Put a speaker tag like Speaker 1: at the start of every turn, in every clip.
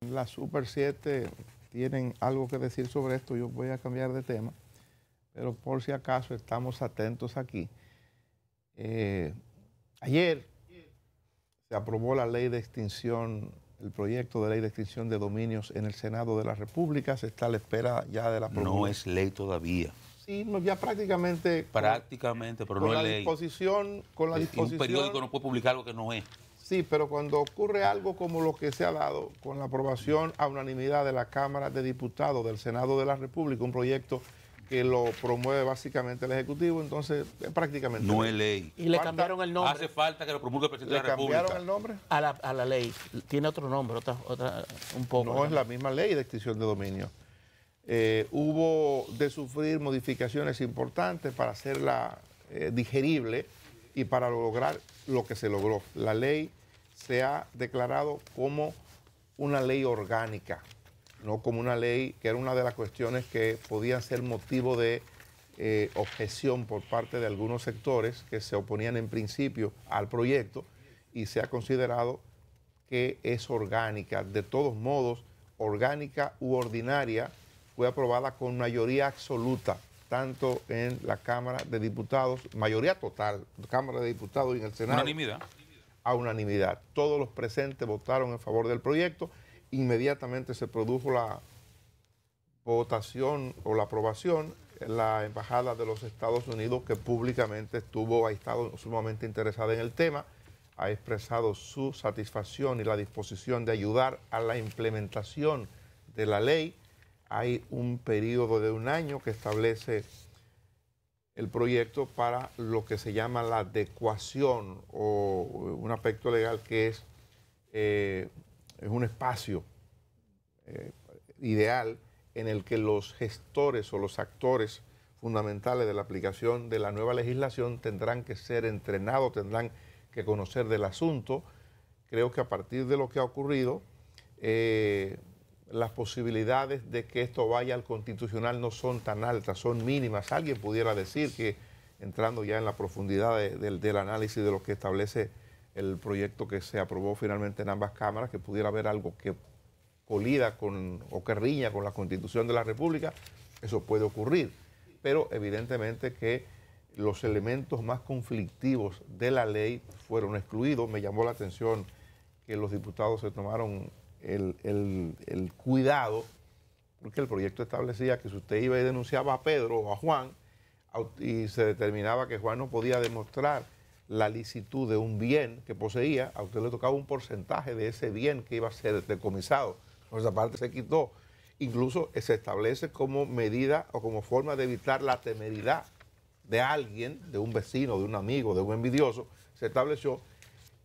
Speaker 1: La Super 7 tienen algo que decir sobre esto, yo voy a cambiar de tema, pero por si acaso estamos atentos aquí. Eh, ayer se aprobó la ley de extinción, el proyecto de ley de extinción de dominios en el Senado de la República, se está a la espera ya de la
Speaker 2: No es ley todavía.
Speaker 1: Sí, no, ya prácticamente.
Speaker 2: Prácticamente, pero
Speaker 1: con
Speaker 2: no
Speaker 1: la
Speaker 2: es ley.
Speaker 1: Disposición, con la
Speaker 2: Es-
Speaker 1: disposición.
Speaker 2: Un periódico no puede publicar algo que no es.
Speaker 1: Sí, pero cuando ocurre algo como lo que se ha dado con la aprobación a unanimidad de la Cámara de Diputados del Senado de la República, un proyecto que lo promueve básicamente el Ejecutivo, entonces es prácticamente
Speaker 2: No es ley.
Speaker 3: Y le
Speaker 1: Falta-
Speaker 3: cambiaron el nombre
Speaker 2: Hace falta que lo promulgue el presidente
Speaker 1: ¿Le
Speaker 2: de la República.
Speaker 1: cambiaron el nombre?
Speaker 3: a la, a la ley. Tiene otro nombre, otra, otra un poco.
Speaker 1: No es la misma ley de extinción de dominio. Eh, hubo de sufrir modificaciones importantes para hacerla eh, digerible y para lograr lo que se logró. La ley se ha declarado como una ley orgánica, no como una ley que era una de las cuestiones que podían ser motivo de eh, objeción por parte de algunos sectores que se oponían en principio al proyecto y se ha considerado que es orgánica. De todos modos, orgánica u ordinaria, fue aprobada con mayoría absoluta, tanto en la Cámara de Diputados, mayoría total, Cámara de Diputados y en el Senado,
Speaker 2: Unanimidad.
Speaker 1: a unanimidad. Todos los presentes votaron en favor del proyecto. Inmediatamente se produjo la votación o la aprobación la Embajada de los Estados Unidos, que públicamente estuvo, ha estado sumamente interesada en el tema, ha expresado su satisfacción y la disposición de ayudar a la implementación de la ley. Hay un periodo de un año que establece el proyecto para lo que se llama la adecuación o un aspecto legal que es, eh, es un espacio eh, ideal en el que los gestores o los actores fundamentales de la aplicación de la nueva legislación tendrán que ser entrenados, tendrán que conocer del asunto. Creo que a partir de lo que ha ocurrido, eh, las posibilidades de que esto vaya al constitucional no son tan altas, son mínimas. Alguien pudiera decir que, entrando ya en la profundidad de- del- del análisis de lo que establece el proyecto que se aprobó finalmente en ambas cámaras, que pudiera haber algo que colida con o que riña con la constitución de la República, eso puede ocurrir. Pero evidentemente que los elementos más conflictivos de la ley fueron excluidos. Me llamó la atención que los diputados se tomaron el, el- cuidado, porque el proyecto establecía que si usted iba y denunciaba a Pedro o a Juan, y se determinaba que Juan no podía demostrar la licitud de un bien que poseía, a usted le tocaba un porcentaje de ese bien que iba a ser decomisado. Por esa parte se quitó. Incluso se establece como medida o como forma de evitar la temeridad de alguien, de un vecino, de un amigo, de un envidioso, se estableció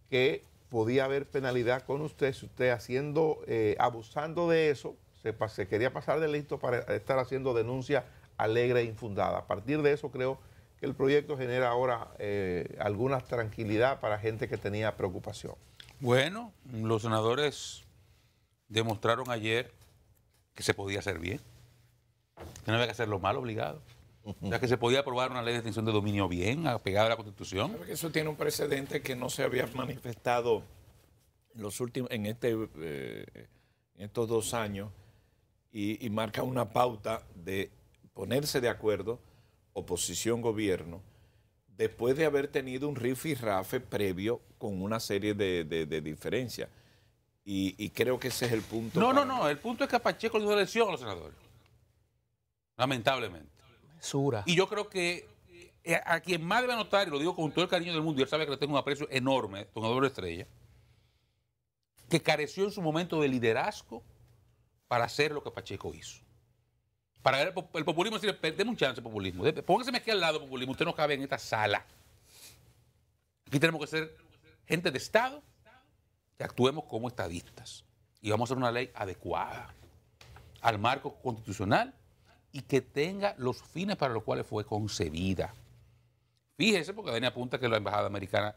Speaker 1: que podía haber penalidad con usted si usted haciendo, eh, abusando de eso, se, quería pasar de listo para estar haciendo denuncia alegre e infundada. A partir de eso creo que el proyecto genera ahora eh, alguna tranquilidad para gente que tenía preocupación.
Speaker 2: Bueno, los senadores demostraron ayer que se podía hacer bien, que no había que hacerlo mal obligado. O sea, que se podía aprobar una ley de extinción de dominio bien, apegada a la Constitución.
Speaker 4: Que Eso tiene un precedente que no se había manifestado en los últimos, en este, eh, en estos dos años y, y marca una pauta de ponerse de acuerdo oposición gobierno después de haber tenido un rifirrafe previo con una serie de, de- de diferencias. Y, y creo que ese es el punto.
Speaker 2: No, no,
Speaker 4: para-
Speaker 2: no. El punto es que a Pacheco le dio elección a los senadores. Lamentablemente. Y yo creo que eh, a quien más debe anotar, y lo digo con todo el cariño del mundo, y él sabe que le tengo un aprecio enorme, don Eduardo Estrella, que careció en su momento de liderazgo para hacer lo que Pacheco hizo. Para el, el populismo, decir, deme un chance populismo. Póngaseme aquí al lado populismo, usted no cabe en esta sala. Aquí tenemos que ser gente de Estado que actuemos como estadistas. Y vamos a hacer una ley adecuada al marco constitucional y que tenga los fines para los cuales fue concebida. Fíjese, porque Dani apunta que la embajada americana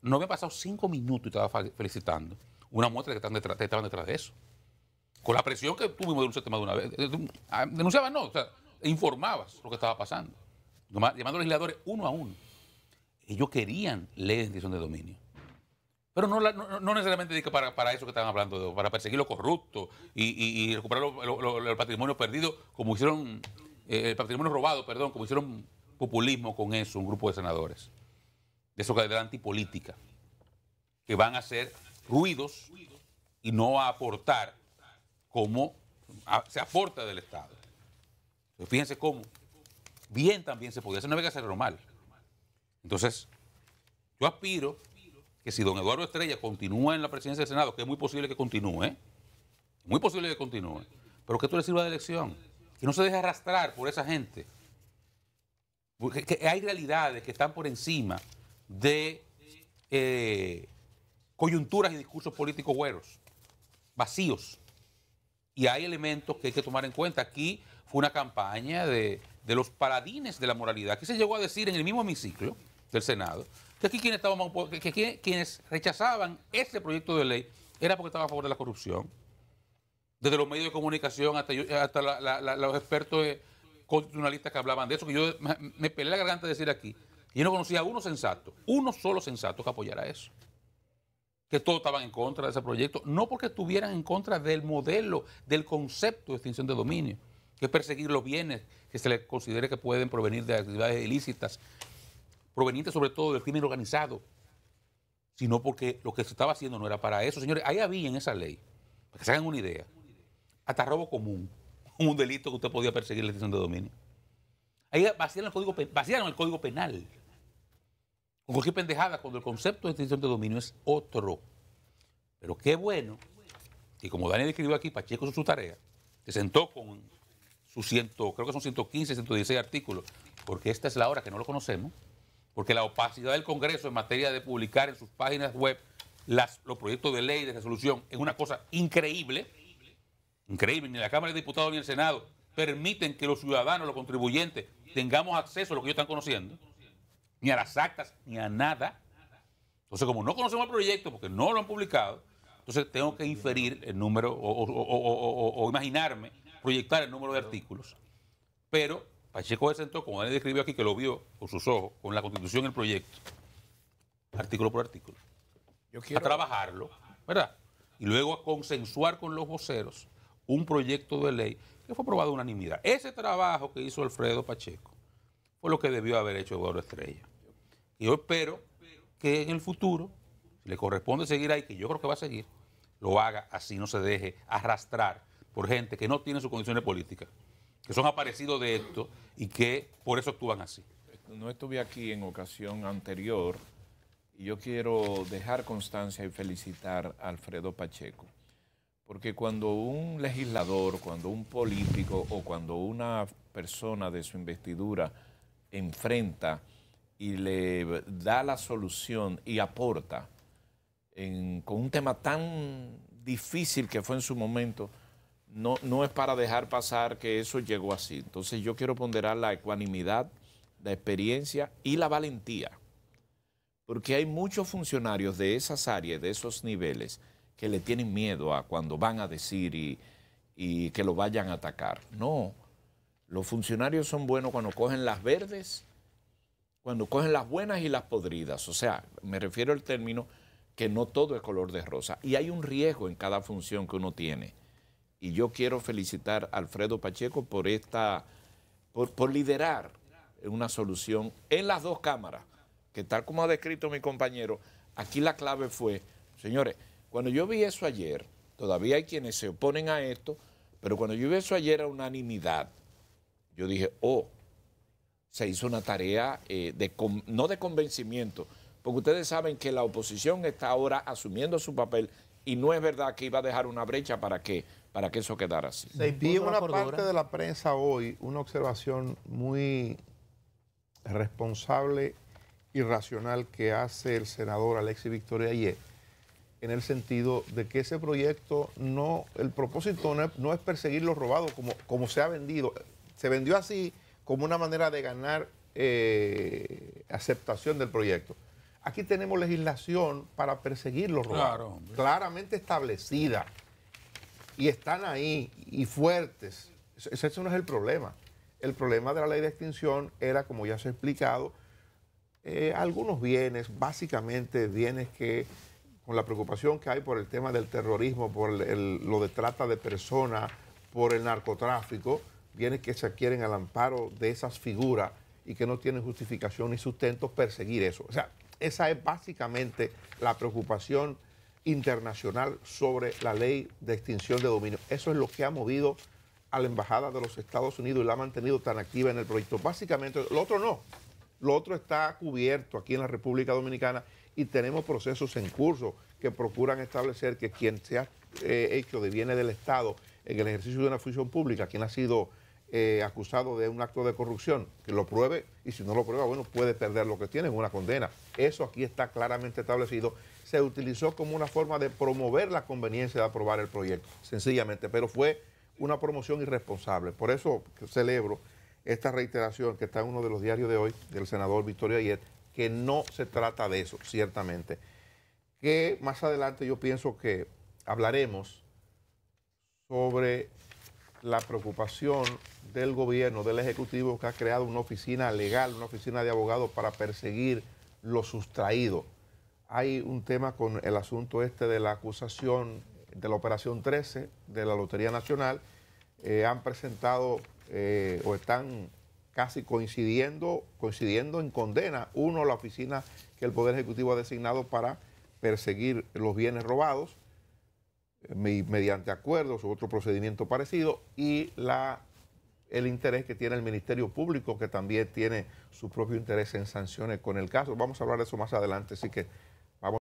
Speaker 2: no había pasado cinco minutos y estaba felicitando una muestra que están detrás- que estaban detrás de eso. Con la presión que tú mismo denunciaste más de una vez. Ah, Denunciabas, no, o sea, informabas lo que estaba pasando. Llama- Llamando a los legisladores uno a uno. Ellos querían leyes de extinción de dominio. Pero no, no, no necesariamente dice para, para eso que están hablando, para perseguir lo corrupto y, y- recuperar el patrimonio perdido, como hicieron, eh, el patrimonio robado, perdón, como hicieron populismo con eso, un grupo de senadores. De eso que de la antipolítica, que van a hacer ruidos y no a aportar como se aporta del Estado. Entonces, fíjense cómo bien también se podía hacer, no había que hacerlo mal. Entonces, yo aspiro que si don Eduardo Estrella continúa en la presidencia del Senado, que es muy posible que continúe, muy posible que continúe, pero que esto le sirva de elección, que no se deje arrastrar por esa gente. Porque que hay realidades que están por encima de eh, coyunturas y discursos políticos güeros, vacíos. Y hay elementos que hay que tomar en cuenta. Aquí fue una campaña de, de los paladines de la moralidad. Aquí se llegó a decir en el mismo hemiciclo del Senado que aquí quienes, rechazaban este proyecto de ley era porque estaban a favor de la corrupción. Desde los medios de comunicación hasta, hasta los expertos eh, constitucionalistas que hablaban de eso, que yo me, me pelé la garganta de decir aquí. Yo no conocía a uno sensato, uno solo sensato que apoyara eso que todos estaban en contra de ese proyecto, no porque estuvieran en contra del modelo, del concepto de extinción de dominio, que es perseguir los bienes que se le considere que pueden provenir de actividades ilícitas, provenientes sobre todo del crimen organizado, sino porque lo que se estaba haciendo no era para eso. Señores, ahí había en esa ley, para que se hagan una idea, hasta robo común, un delito que usted podía perseguir la extinción de dominio. Ahí vaciaron el código, vaciaron el código penal con cualquier pendejada cuando el concepto de extinción de dominio es otro. Pero qué bueno que como Daniel escribió aquí, Pacheco hizo su tarea, se sentó con sus ciento, creo que son 115, 116 artículos, porque esta es la hora que no lo conocemos, porque la opacidad del Congreso en materia de publicar en sus páginas web los proyectos de ley, de resolución, es una cosa increíble, increíble, ni la Cámara de Diputados ni el Senado permiten que los ciudadanos, los contribuyentes, tengamos acceso a lo que ellos están conociendo ni a las actas, ni a nada. Entonces, como no conocemos el proyecto, porque no lo han publicado, entonces tengo que inferir el número o imaginarme, proyectar el número de artículos. Pero Pacheco se sentó, como él describió aquí, que lo vio con sus ojos, con la constitución el proyecto, artículo por artículo,
Speaker 4: Yo
Speaker 2: a trabajarlo, ¿verdad? Y luego a consensuar con los voceros un proyecto de ley que fue aprobado a unanimidad. Ese trabajo que hizo Alfredo Pacheco fue lo que debió haber hecho Eduardo Estrella. Y yo espero que en el futuro, si le corresponde seguir ahí, que yo creo que va a seguir, lo haga así, no se deje arrastrar por gente que no tiene sus condiciones políticas, que son aparecidos de esto y que por eso actúan así.
Speaker 4: no estuve aquí en ocasión anterior y yo quiero dejar constancia y felicitar a Alfredo Pacheco. Porque cuando un legislador, cuando un político o cuando una persona de su investidura enfrenta y le da la solución y aporta con un tema tan difícil que fue en su momento, no, no es para dejar pasar que eso llegó así. Entonces yo quiero ponderar la ecuanimidad, la experiencia y la valentía. Porque hay muchos funcionarios de esas áreas, de esos niveles, que le tienen miedo a cuando van a decir y, y que lo vayan a atacar. No, los funcionarios son buenos cuando cogen las verdes, cuando cogen las buenas y las podridas. O sea, me refiero al término que no todo es color de rosa. Y hay un riesgo en cada función que uno tiene. Y yo quiero felicitar a Alfredo Pacheco por esta, por, liderar una solución en las dos cámaras, que tal como ha descrito mi compañero, aquí la clave fue, señores, cuando yo vi eso ayer, todavía hay quienes se oponen a esto, pero cuando yo vi eso ayer a unanimidad, yo dije, oh, se hizo una tarea eh, de no de convencimiento, porque ustedes saben que la oposición está ahora asumiendo su papel y no es verdad que iba a dejar una brecha para que, para que eso quedara así.
Speaker 1: Vi en
Speaker 3: Impuso la
Speaker 1: una parte de la prensa hoy una observación muy responsable y racional que hace el senador Alexis Victoria ayer, en el sentido de que ese proyecto no, el propósito no es, no es perseguir los robados como, como se ha vendido. Se vendió así como una manera de ganar eh, aceptación del proyecto. Aquí tenemos legislación para perseguir los robados,
Speaker 2: Claro,
Speaker 1: claramente establecida y están ahí y fuertes. Ese no es el problema. El problema de la ley de extinción era, como ya se ha explicado, eh, algunos bienes, básicamente bienes que con la preocupación que hay por el tema del terrorismo, por lo de trata de personas, por el narcotráfico, viene que se adquieren al amparo de esas figuras y que no tienen justificación ni sustento perseguir eso. O sea, esa es básicamente la preocupación internacional sobre la ley de extinción de dominio. Eso es lo que ha movido a la Embajada de los Estados Unidos y la ha mantenido tan activa en el proyecto. Básicamente, lo otro no. Lo otro está cubierto aquí en la República Dominicana y tenemos procesos en curso que procuran establecer que quien sea eh, hecho de bienes del Estado en el ejercicio de una función pública, quien ha sido eh, acusado de un acto de corrupción, que lo pruebe y si no lo prueba, bueno, puede perder lo que tiene en una condena. Eso aquí está claramente establecido. Se utilizó como una forma de promover la conveniencia de aprobar el proyecto, sencillamente, pero fue una promoción irresponsable. Por eso celebro esta reiteración que está en uno de los diarios de hoy del senador Victoria Ayer, que no se trata de eso, ciertamente. Que más adelante yo pienso que hablaremos sobre la preocupación del gobierno, del Ejecutivo, que ha creado una oficina legal, una oficina de abogados para perseguir lo sustraído. Hay un tema con el asunto este de la acusación de la Operación 13 de la Lotería Nacional. Eh, han presentado eh, o están casi coincidiendo, coincidiendo en condena. Uno, la oficina que el Poder Ejecutivo ha designado para perseguir los bienes robados mediante acuerdos u otro procedimiento parecido y la, el interés que tiene el Ministerio Público, que también tiene su propio interés en sanciones con el caso. Vamos a hablar de eso más adelante, así que